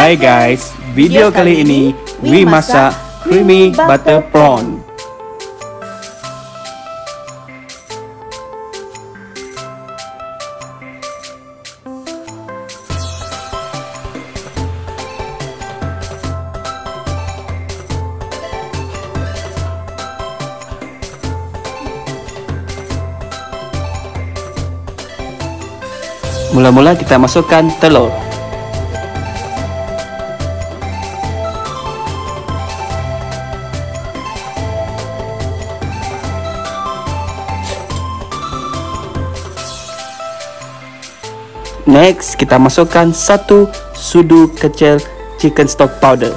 Hai guys, video kali ini we masak creamy butter prawn. Mula-mula kita masukkan telur. Next, kita masukkan satu sudu kecil chicken stock powder.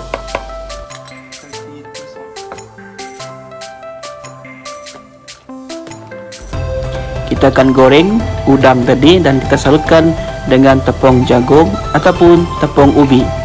Kita akan goreng udang tadi dan kita salutkan dengan tepung jagung ataupun tepung ubi.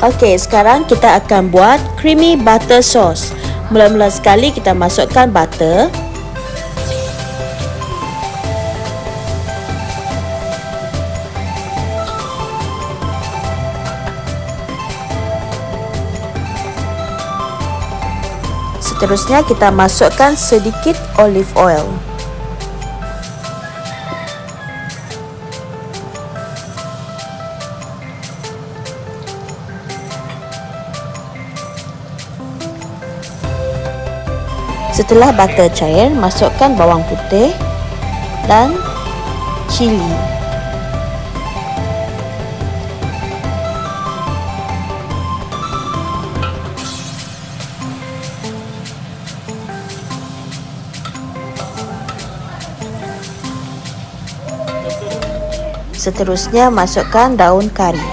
Okey, sekarang kita akan buat creamy butter sauce. Mula-mula sekali kita masukkan butter. Seterusnya kita masukkan sedikit olive oil. Setelah butter cair, masukkan bawang putih dan cili. Seterusnya masukkan daun kari.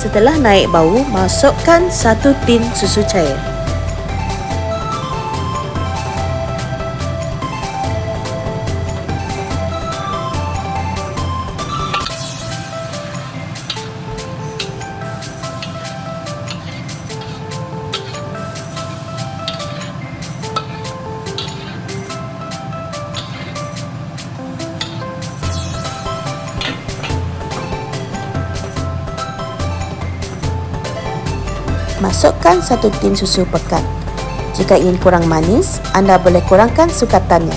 Setelah naik bau, masukkan satu tin susu cair. masukkan satu tin susu pekat. Jika ingin kurang manis, anda boleh kurangkan sukatannya.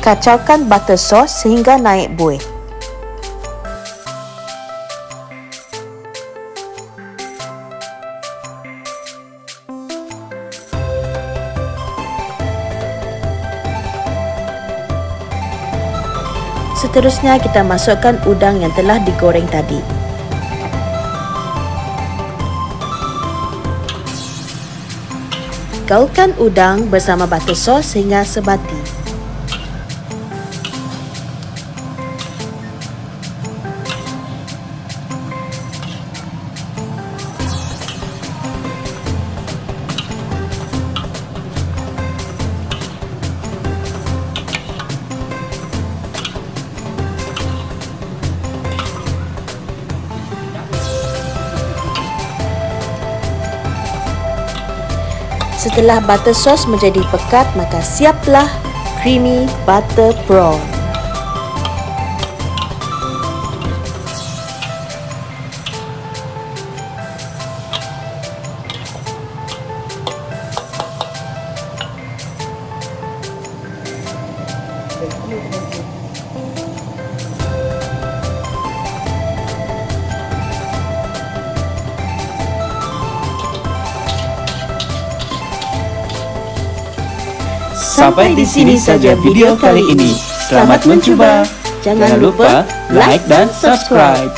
Kacaukan butter sauce sehingga naik buih. Seterusnya kita masukkan udang yang telah digoreng tadi. Gaulkan udang bersama butter sauce sehingga sebati. Setelah butter sauce menjadi pekat, maka siaplah creamy butter prawn. Sampai di sini saja video kali ini. Selamat mencuba. Jangan lupa like dan subscribe.